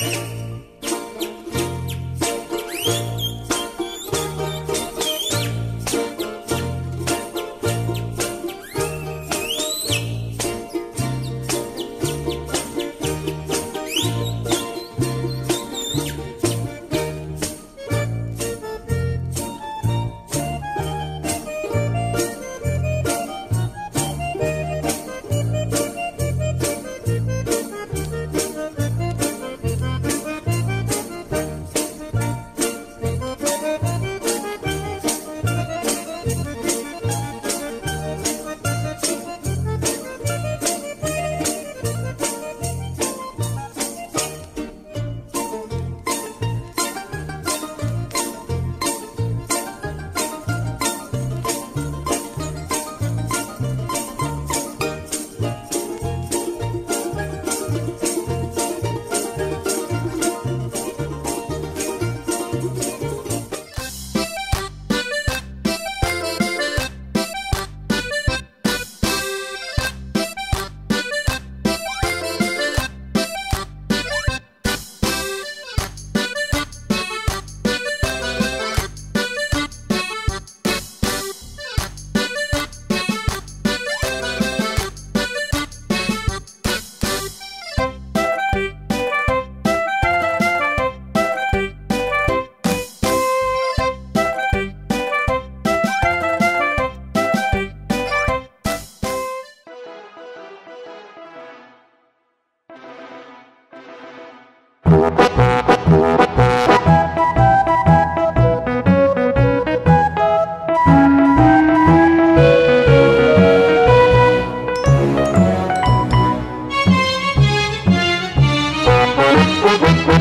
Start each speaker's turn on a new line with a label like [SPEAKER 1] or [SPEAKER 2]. [SPEAKER 1] フッ。Thank you.